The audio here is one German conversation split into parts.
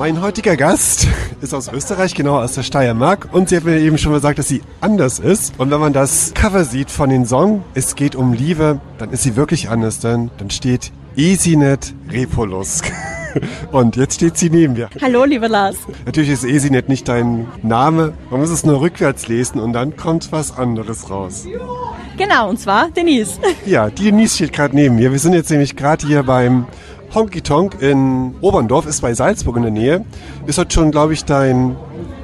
Mein heutiger Gast ist aus Österreich, genau aus der Steiermark. Und sie hat mir eben schon gesagt, dass sie anders ist. Und wenn man das Cover sieht von den Song, es geht um Liebe, dann ist sie wirklich anders. Denn dann steht Esinet Repolusk. Und jetzt steht sie neben mir. Hallo, lieber Lars. Natürlich ist Esinet nicht dein Name. Man muss es nur rückwärts lesen und dann kommt was anderes raus. Genau, und zwar Denise. Ja, die Denise steht gerade neben mir. Wir sind jetzt nämlich gerade hier beim Honky Tonk in Oberndorf, ist bei Salzburg in der Nähe. Ist heute schon, glaube ich, dein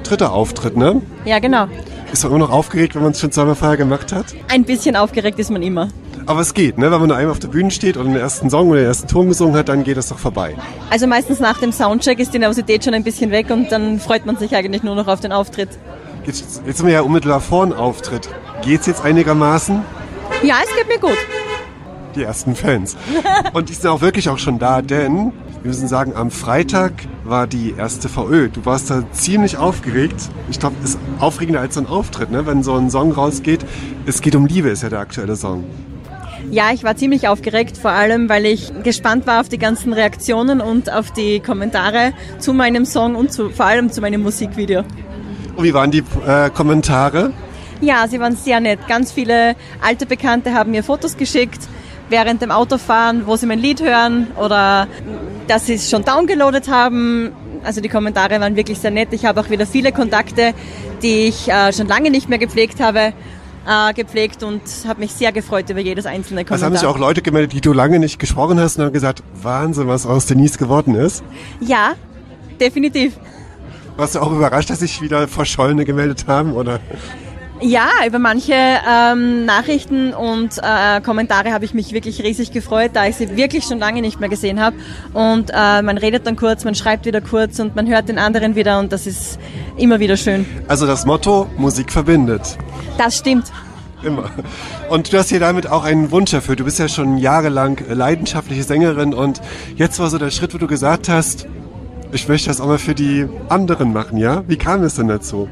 dritter Auftritt, ne? Ja, genau. Ist man immer noch aufgeregt, wenn man es schon zweimal vorher gemacht hat? Ein bisschen aufgeregt ist man immer. Aber es geht, ne? Wenn man nur einmal auf der Bühne steht und den ersten Song oder den ersten Ton gesungen hat, dann geht das doch vorbei. Also meistens nach dem Soundcheck ist die Nervosität schon ein bisschen weg und dann freut man sich eigentlich nur noch auf den Auftritt. Jetzt, jetzt sind wir ja unmittelbar vor dem Auftritt. Geht's jetzt einigermaßen? Ja, es geht mir gut. Die ersten Fans. Und die sind auch wirklich auch schon da, denn wir müssen sagen, am Freitag war die erste VÖ. Du warst da ziemlich aufgeregt. Ich glaube, es ist aufregender als so ein Auftritt, ne? wenn so ein Song rausgeht. Es geht um Liebe, ist ja der aktuelle Song. Ja, ich war ziemlich aufgeregt, vor allem weil ich gespannt war auf die ganzen Reaktionen und auf die Kommentare zu meinem Song und zu, vor allem zu meinem Musikvideo. Und wie waren die äh, Kommentare? Ja, sie waren sehr nett. Ganz viele alte Bekannte haben mir Fotos geschickt während dem Autofahren, wo sie mein Lied hören oder dass sie es schon downgeloadet haben. Also die Kommentare waren wirklich sehr nett. Ich habe auch wieder viele Kontakte, die ich äh, schon lange nicht mehr gepflegt habe äh, gepflegt und habe mich sehr gefreut über jedes einzelne Kommentar. Also haben sich auch Leute gemeldet, die du lange nicht gesprochen hast und haben gesagt, Wahnsinn, was aus Denise geworden ist? Ja, definitiv. Warst du auch überrascht, dass sich wieder Verschollene gemeldet haben, oder? Ja, über manche ähm, Nachrichten und äh, Kommentare habe ich mich wirklich riesig gefreut, da ich sie wirklich schon lange nicht mehr gesehen habe. Und äh, man redet dann kurz, man schreibt wieder kurz und man hört den anderen wieder und das ist immer wieder schön. Also das Motto, Musik verbindet. Das stimmt. Immer. Und du hast hier damit auch einen Wunsch erfüllt. Du bist ja schon jahrelang leidenschaftliche Sängerin und jetzt war so der Schritt, wo du gesagt hast, ich möchte das auch mal für die anderen machen, ja? Wie kam es denn dazu?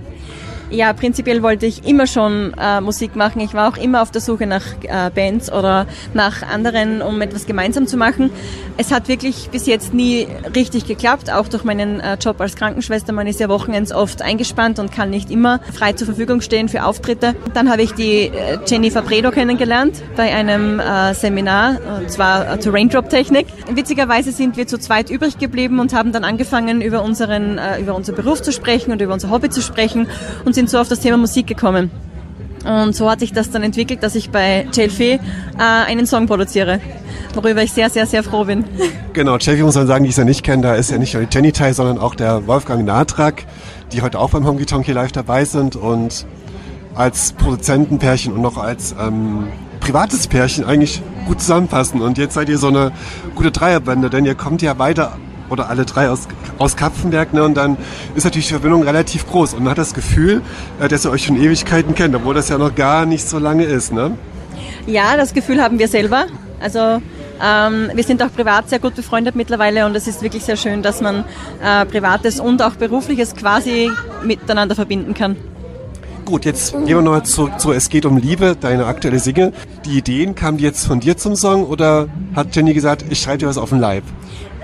Ja, prinzipiell wollte ich immer schon äh, Musik machen. Ich war auch immer auf der Suche nach äh, Bands oder nach anderen, um etwas gemeinsam zu machen. Es hat wirklich bis jetzt nie richtig geklappt. Auch durch meinen äh, Job als Krankenschwester. Man ist ja wochenends oft eingespannt und kann nicht immer frei zur Verfügung stehen für Auftritte. Dann habe ich die äh, Jennifer Bredo kennengelernt bei einem äh, Seminar, und zwar äh, zur Raindrop-Technik. Witzigerweise sind wir zu zweit übrig geblieben und haben dann angefangen, über, unseren, über unseren Beruf zu sprechen und über unser Hobby zu sprechen und sind so auf das Thema Musik gekommen. Und so hat sich das dann entwickelt, dass ich bei Chelsea äh, einen Song produziere, worüber ich sehr, sehr, sehr froh bin. Genau, Chelsea muss man sagen, die ich ja nicht kenne, da ist ja nicht nur die Jenny Teil, sondern auch der Wolfgang Natrak, die heute auch beim Honky Tonk hier live dabei sind und als Produzentenpärchen und noch als ähm, privates Pärchen eigentlich gut zusammenpassen. Und jetzt seid ihr so eine gute Dreierbande, denn ihr kommt ja beide oder alle drei aus, aus Kapfenberg, ne? Und dann ist natürlich die Verbindung relativ groß. Und man hat das Gefühl, äh, dass ihr euch schon Ewigkeiten kennt, obwohl das ja noch gar nicht so lange ist, ne? Ja, das Gefühl haben wir selber. Also ähm, wir sind auch privat sehr gut befreundet mittlerweile und es ist wirklich sehr schön, dass man äh, Privates und auch Berufliches quasi miteinander verbinden kann. Gut, jetzt gehen wir nochmal zu, zu Es geht um Liebe, deine aktuelle Single. Die Ideen kamen die jetzt von dir zum Song oder hat Jenny gesagt, ich schreibe dir was auf den Leib?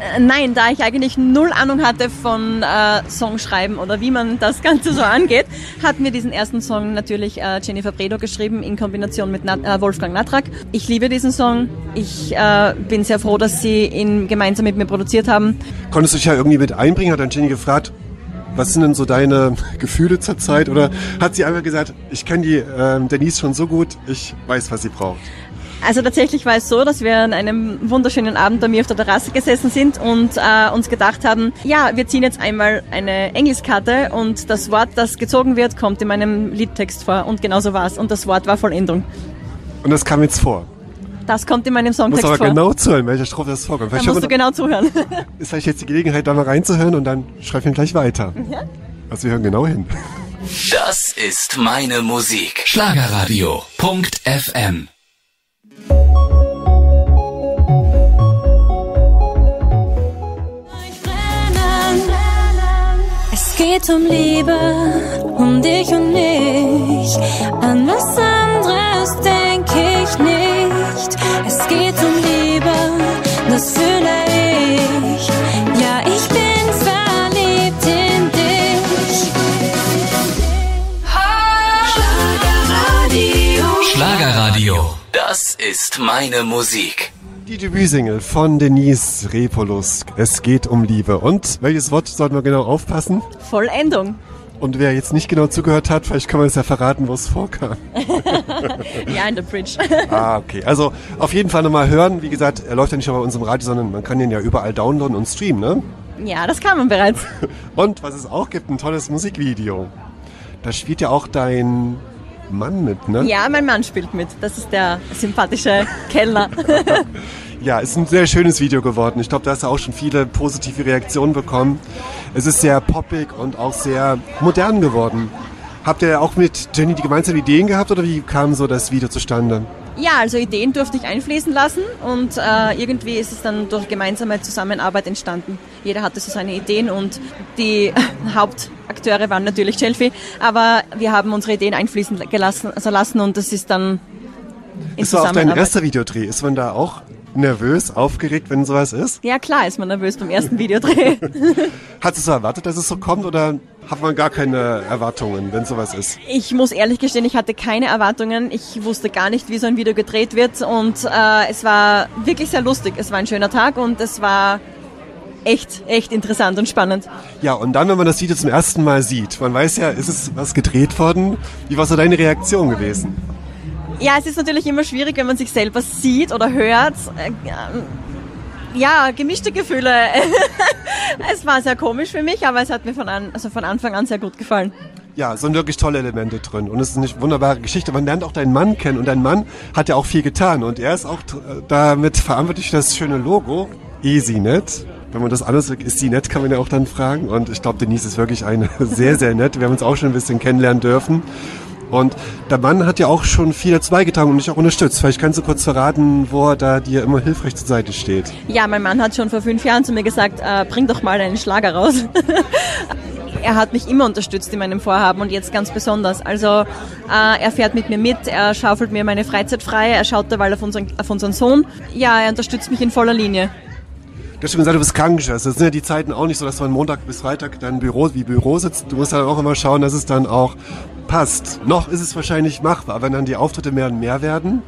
Äh, nein, da ich eigentlich null Ahnung hatte von äh, Songschreiben oder wie man das Ganze so angeht, hat mir diesen ersten Song natürlich äh, Jennifer Bredo geschrieben in Kombination mit Nat äh, Wolfgang Natrak. Ich liebe diesen Song. Ich äh, bin sehr froh, dass sie ihn gemeinsam mit mir produziert haben. Konntest du dich ja irgendwie mit einbringen? Hat dann Jenny gefragt, was sind denn so deine Gefühle zur Zeit? Oder hat sie einfach gesagt, ich kenne die ähm, Denise schon so gut, ich weiß, was sie braucht? Also tatsächlich war es so, dass wir an einem wunderschönen Abend bei mir auf der Terrasse gesessen sind und äh, uns gedacht haben, ja, wir ziehen jetzt einmal eine Englischkarte und das Wort, das gezogen wird, kommt in meinem Liedtext vor und genauso war es und das Wort war Vollendung. Und das kam jetzt vor? Das kommt in meinem Songtext vor. Muss aber vor. genau zuhören, welcher Strophe das vorkommt. Dann musst du genau zuhören. Ist vielleicht jetzt die Gelegenheit, da mal reinzuhören und dann schreibe ich gleich weiter. Ja. Also wir hören genau hin. Das ist meine Musik. Schlagerradio.fm Es geht um Liebe, um dich und mich. An was anderes denk ich nicht. Es geht um Liebe, das fühle ist meine Musik. Die Debütsingle von Denise Repolus. Es geht um Liebe. Und welches Wort sollten wir genau aufpassen? Vollendung. Und wer jetzt nicht genau zugehört hat, vielleicht kann man es ja verraten, wo es vorkam. Ja, in der Bridge. Ah, okay. Also auf jeden Fall nochmal hören. Wie gesagt, er läuft ja nicht nur bei unserem Radio, sondern man kann den ja überall downloaden und streamen, ne? Ja, das kann man bereits. Und was es auch gibt, ein tolles Musikvideo. Da spielt ja auch dein Mann mit, ne? Ja, mein Mann spielt mit. Das ist der sympathische Kellner. Ja, ist ein sehr schönes Video geworden. Ich glaube, da hast du auch schon viele positive Reaktionen bekommen. Es ist sehr poppig und auch sehr modern geworden. Habt ihr auch mit Jenny die gemeinsamen Ideen gehabt oder wie kam so das Video zustande? Ja, also Ideen durfte ich einfließen lassen und äh, irgendwie ist es dann durch gemeinsame Zusammenarbeit entstanden. Jeder hatte so seine Ideen und die Hauptakteure waren natürlich Chelsea, aber wir haben unsere Ideen einfließen gelassen, also lassen und das ist dann in Ist so auf dein erster Videodreh. Ist man da auch nervös, aufgeregt, wenn sowas ist? Ja, klar ist man nervös beim ersten Videodreh. Hat es so erwartet, dass es so kommt oder hat man gar keine Erwartungen, wenn sowas ist? Ich muss ehrlich gestehen, ich hatte keine Erwartungen. Ich wusste gar nicht, wie so ein Video gedreht wird und äh, es war wirklich sehr lustig. Es war ein schöner Tag und es war echt, echt interessant und spannend. Ja, und dann, wenn man das Video zum ersten Mal sieht, man weiß ja, ist es was gedreht worden? Wie war so deine Reaktion gewesen? Ja, es ist natürlich immer schwierig, wenn man sich selber sieht oder hört. Ja, gemischte Gefühle. es war sehr komisch für mich, aber es hat mir von, an, also von Anfang an sehr gut gefallen. Ja, sind wirklich tolle Elemente drin. Und es ist eine wunderbare Geschichte. Man lernt auch deinen Mann kennen. Und dein Mann hat ja auch viel getan. Und er ist auch äh, damit verantwortlich für das schöne Logo. EasyNet. Wenn man das alles ist sie nett, kann man ja auch dann fragen. Und ich glaube, Denise ist wirklich eine sehr, sehr nett. Wir haben uns auch schon ein bisschen kennenlernen dürfen. Und der Mann hat ja auch schon viel dazu beigetragen und dich auch unterstützt. Vielleicht kannst du kurz verraten, wo er da dir immer hilfreich zur Seite steht. Ja, mein Mann hat schon vor fünf Jahren zu mir gesagt, äh, bring doch mal einen Schlager raus. er hat mich immer unterstützt in meinem Vorhaben und jetzt ganz besonders. Also äh, er fährt mit mir mit, er schaufelt mir meine Freizeit frei, er schaut derweil auf unseren, auf unseren Sohn. Ja, er unterstützt mich in voller Linie. Du hast schon gesagt, du bist krankenschwester. Das sind ja die Zeiten auch nicht so, dass man Montag bis Freitag dann Büro wie Büro sitzt. Du musst dann auch immer schauen, dass es dann auch passt. Noch ist es wahrscheinlich machbar, wenn dann die Auftritte mehr und mehr werden.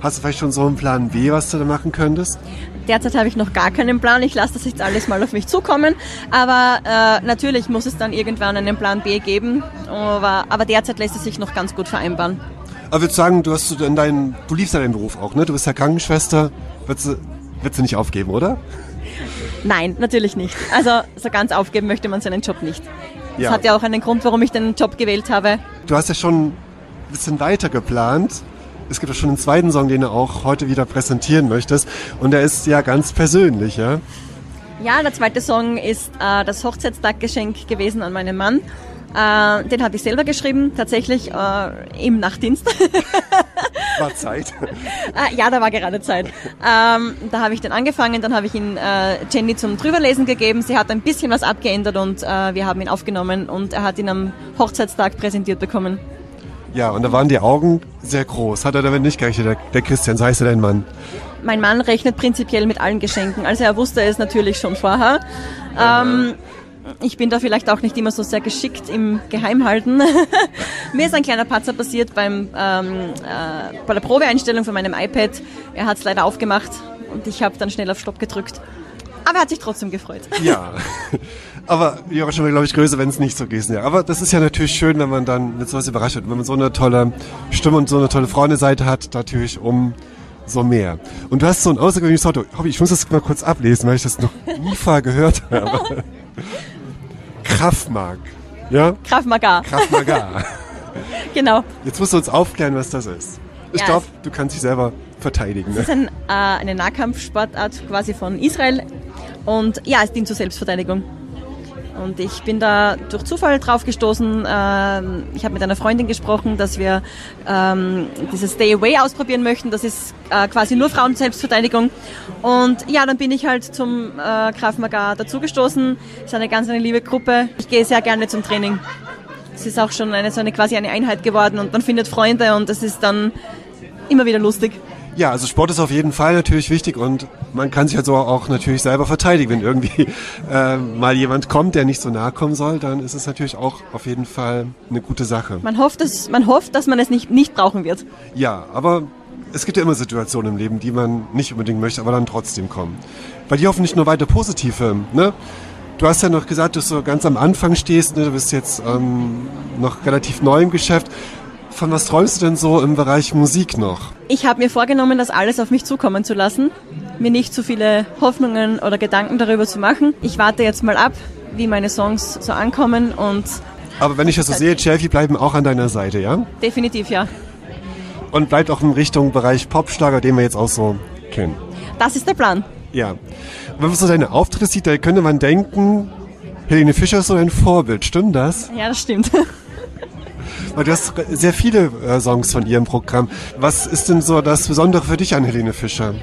Hast du vielleicht schon so einen Plan B, was du da machen könntest? Derzeit habe ich noch gar keinen Plan. Ich lasse das jetzt alles mal auf mich zukommen. Aber äh, natürlich muss es dann irgendwann einen Plan B geben. Aber, aber derzeit lässt es sich noch ganz gut vereinbaren. Aber würdest du sagen, du hast so in deinen, du liebst ja deinen Beruf auch, ne? Du bist ja Krankenschwester. Würdest du, würdest du nicht aufgeben, oder? Nein, natürlich nicht. Also so ganz aufgeben möchte man seinen Job nicht. Das Ja. hat ja auch einen Grund, warum ich den Job gewählt habe. Du hast ja schon ein bisschen weiter geplant. Es gibt ja schon einen zweiten Song, den du auch heute wieder präsentieren möchtest. Und der ist ja ganz persönlich, ja? Ja, der zweite Song ist äh, das Hochzeitstaggeschenk gewesen an meinen Mann. Äh, den habe ich selber geschrieben, tatsächlich äh, im Nachtdienst. War Zeit. Äh, ja, da war gerade Zeit. Ähm, da habe ich den angefangen, dann habe ich ihn äh, Jenny zum Drüberlesen gegeben. Sie hat ein bisschen was abgeändert und äh, wir haben ihn aufgenommen und er hat ihn am Hochzeitstag präsentiert bekommen. Ja, und da waren die Augen sehr groß. Hat er damit nicht gerechnet, der, der Christian, so heißt er dein Mann. Mein Mann rechnet prinzipiell mit allen Geschenken, also er wusste es natürlich schon vorher. Ähm, ich bin da vielleicht auch nicht immer so sehr geschickt im Geheimhalten. Mir ist ein kleiner Patzer passiert beim, ähm, äh, bei der Probeeinstellung von meinem iPad. Er hat es leider aufgemacht und ich habe dann schnell auf Stopp gedrückt. Aber er hat sich trotzdem gefreut. Ja. Aber wäre, glaube ich, größer, wenn es nicht so gewesen wäre. Aber das ist ja natürlich schön, wenn man dann mit sowas überrascht wird. Wenn man so eine tolle Stimme und so eine tolle Freundeseite hat, natürlich um so mehr. Und du hast so ein außergewöhnliches Auto. Hobby, ich muss das mal kurz ablesen, weil ich das noch nie vorher gehört habe. Kraftmark. Ja? Krav Maga, Kraftmagar. genau. Jetzt musst du uns aufklären, was das ist. Ich Ja, glaube, du kannst dich selber verteidigen. Das Ne? ist ein, äh, eine Nahkampfsportart quasi von Israel und ja, es dient zur Selbstverteidigung. Und ich bin da durch Zufall drauf gestoßen. Ähm, ich habe mit einer Freundin gesprochen, dass wir ähm, dieses Stay Away ausprobieren möchten. Das ist äh, quasi nur Frauen-Selbstverteidigung. Und ja, dann bin ich halt zum äh, Krav Maga dazugestoßen. Ist eine ganz eine liebe Gruppe. Ich gehe sehr gerne zum Training. Es ist auch schon eine so eine quasi eine Einheit geworden und man findet Freunde und es ist dann immer wieder lustig. Ja, also Sport ist auf jeden Fall natürlich wichtig und man kann sich halt so auch natürlich selber verteidigen. Wenn irgendwie äh, mal jemand kommt, der nicht so nahe kommen soll, dann ist es natürlich auch auf jeden Fall eine gute Sache. Man hofft, dass man, hofft, dass man es nicht, nicht brauchen wird. Ja, aber es gibt ja immer Situationen im Leben, die man nicht unbedingt möchte, aber dann trotzdem kommen. Weil die hoffentlich nur weiter positive, ne? Du hast ja noch gesagt, dass du so ganz am Anfang stehst, ne? du bist jetzt ähm, noch relativ neu im Geschäft. Von was träumst du denn so im Bereich Musik noch? Ich habe mir vorgenommen, das alles auf mich zukommen zu lassen, mir nicht zu viele Hoffnungen oder Gedanken darüber zu machen. Ich warte jetzt mal ab, wie meine Songs so ankommen und Aber wenn ich das so sehe, Chelsea bleiben auch an deiner Seite, ja? definitiv ja. Und bleibt auch in Richtung Bereich Popschlager, den wir jetzt auch so kennen. Das ist der Plan. Ja. Und wenn man so deine Auftritte sieht, da könnte man denken, Helene Fischer ist so ein Vorbild, stimmt das? Ja, das stimmt. Weil du hast sehr viele äh, Songs von ihr im Programm. Was ist denn so das Besondere für dich an Helene Fischer?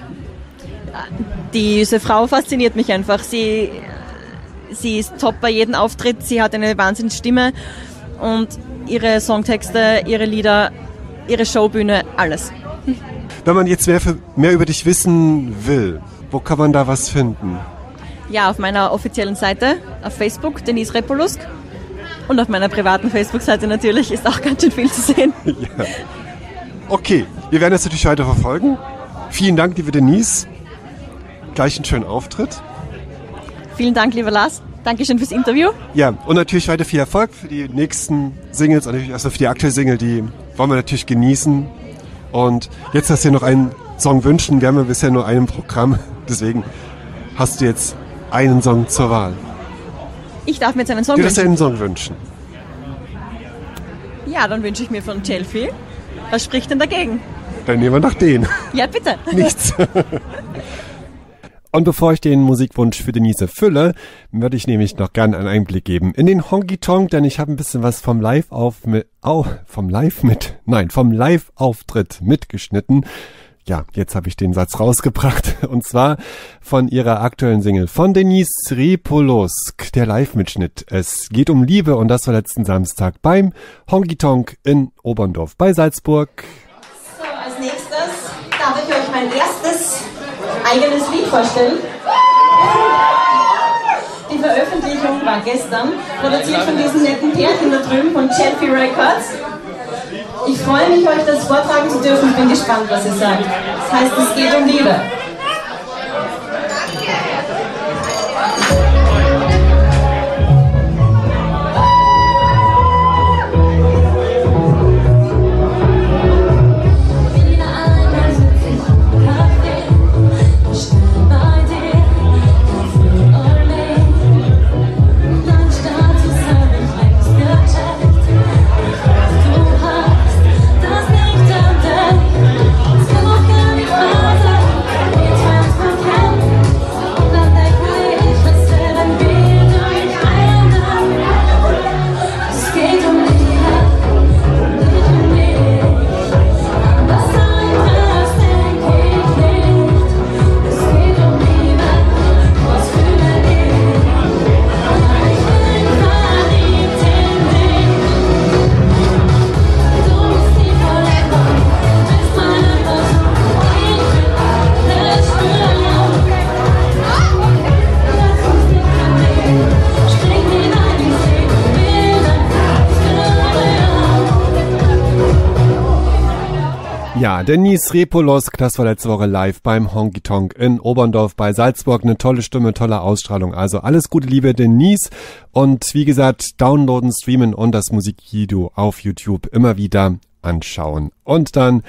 Diese Frau fasziniert mich einfach. Sie, sie ist top bei jedem Auftritt. Sie hat eine Wahnsinnsstimme und ihre Songtexte, ihre Lieder, ihre Showbühne, alles. Wenn man jetzt mehr, für, mehr über dich wissen will, wo kann man da was finden? Ja, auf meiner offiziellen Seite auf Facebook, Denise Repolusk. Und auf meiner privaten Facebook-Seite natürlich ist auch ganz schön viel zu sehen. Ja. Okay, wir werden das natürlich weiter verfolgen. Vielen Dank, liebe Denise. Gleich einen schönen Auftritt. Vielen Dank, lieber Lars. Dankeschön fürs Interview. Ja, und natürlich weiter viel Erfolg für die nächsten Singles, also für die aktuelle Single, die wollen wir natürlich genießen. Und jetzt hast du dir noch einen Song wünschen. Wir haben ja bisher nur einen Programm, deswegen hast du jetzt einen Song zur Wahl. Ich darf mir jetzt einen Song dir wünschen. einen Song wünschen. Ja, dann wünsche ich mir von Chelsea. Was spricht denn dagegen? Dann nehmen wir nach den. Ja, bitte. Nichts. Und bevor ich den Musikwunsch für Denise fülle, würde ich nämlich noch gerne einen Einblick geben in den Honky Tonk, denn ich habe ein bisschen was vom Live auf mit, au, vom Live mit, nein, vom Live-Auftritt mitgeschnitten. Ja, jetzt habe ich den Satz rausgebracht. Und zwar von ihrer aktuellen Single von Denise Repolosk, der Live-Mitschnitt. Es geht um Liebe und das war letzten Samstag beim Honky Tonk in Oberndorf bei Salzburg. So, als nächstes darf ich euch mein erstes eigenes Lied vorstellen. Die Veröffentlichung war gestern, produziert von diesen netten Pärchen da drüben von Chelfie Records. Ich freue mich, euch das vortragen zu dürfen. Ich bin gespannt, was ihr sagt. Das heißt, es geht um Liebe. Ja, Denise Repolosk, das war letzte Woche live beim Honky Tonk in Oberndorf bei Salzburg. Eine tolle Stimme, tolle Ausstrahlung. Also alles Gute, liebe Denise. Und wie gesagt, downloaden, streamen und das Musikvideo auf YouTube immer wieder anschauen. Und dann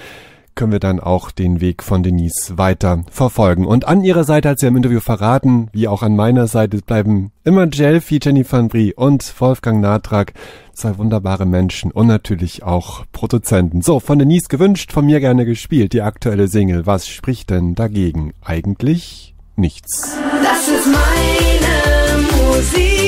können wir dann auch den Weg von Denise weiter verfolgen. Und an ihrer Seite hat sie im Interview verraten, wie auch an meiner Seite bleiben immer Jelfi, Jenny van Brie und Wolfgang Natrak, zwei wunderbare Menschen und natürlich auch Produzenten. So, von Denise gewünscht, von mir gerne gespielt, die aktuelle Single. Was spricht denn dagegen? Eigentlich nichts. Das ist meine Musik.